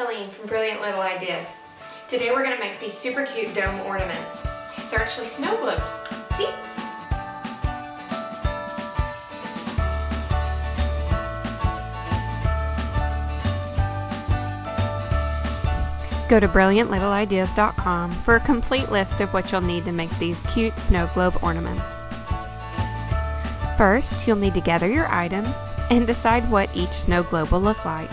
Colleen from Brilliant Little Ideas. Today we're going to make these super cute dome ornaments. They're actually snow globes. See? Go to brilliantlittleideas.com for a complete list of what you'll need to make these cute snow globe ornaments. First, you'll need to gather your items and decide what each snow globe will look like.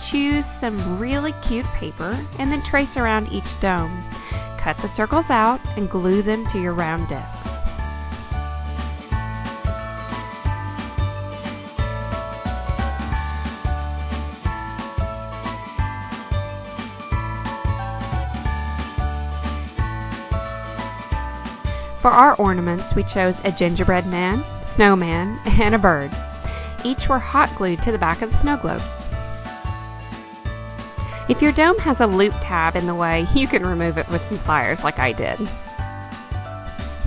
Choose some really cute paper and then trace around each dome. Cut the circles out and glue them to your round discs. For our ornaments, we chose a gingerbread man, snowman, and a bird. Each were hot glued to the back of the snow globes. If your dome has a loop tab in the way, you can remove it with some pliers like I did.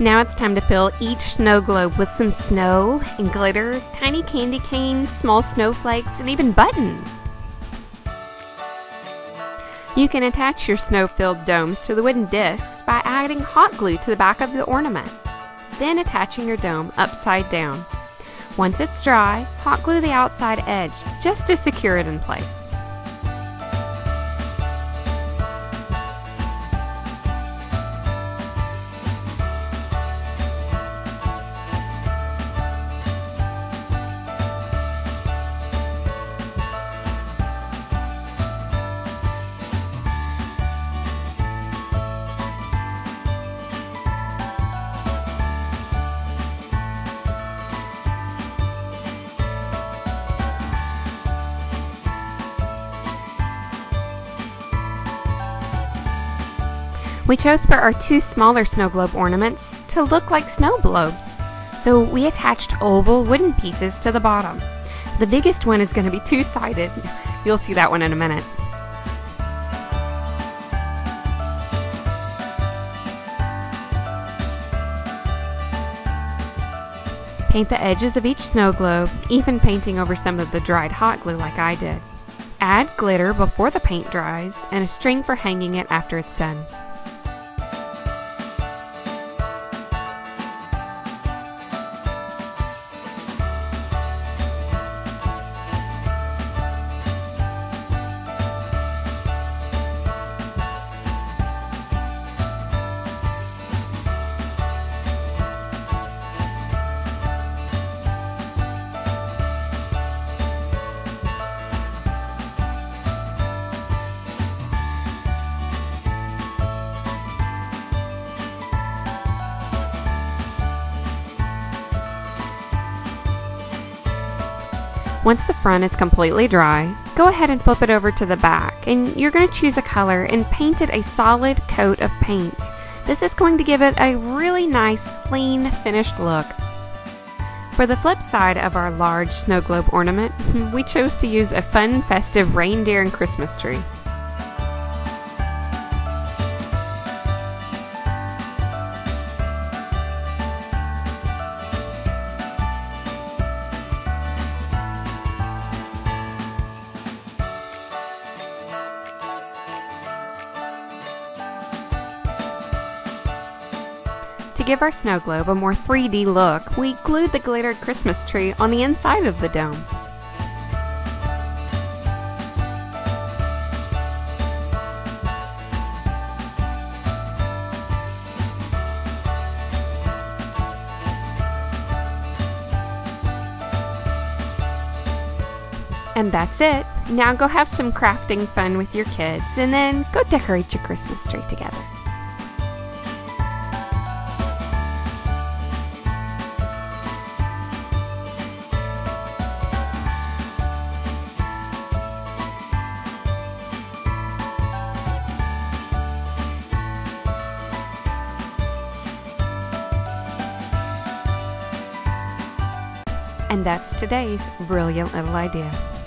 Now it's time to fill each snow globe with some snow and glitter, tiny candy canes, small snowflakes, and even buttons. You can attach your snow-filled domes to the wooden discs by adding hot glue to the back of the ornament, then attaching your dome upside down. Once it's dry, hot glue the outside edge just to secure it in place. We chose for our two smaller snow globe ornaments to look like snow globes. So we attached oval wooden pieces to the bottom. The biggest one is going to be two-sided. You'll see that one in a minute. Paint the edges of each snow globe, even painting over some of the dried hot glue like I did. Add glitter before the paint dries and a string for hanging it after it's done. Once the front is completely dry, go ahead and flip it over to the back and you're going to choose a color and paint it a solid coat of paint. This is going to give it a really nice clean finished look. For the flip side of our large snow globe ornament, we chose to use a fun festive reindeer and Christmas tree. Give our snow globe a more 3D look, we glued the glittered Christmas tree on the inside of the dome. And that's it. Now go have some crafting fun with your kids and then go decorate your Christmas tree together. And that's today's brilliant little idea.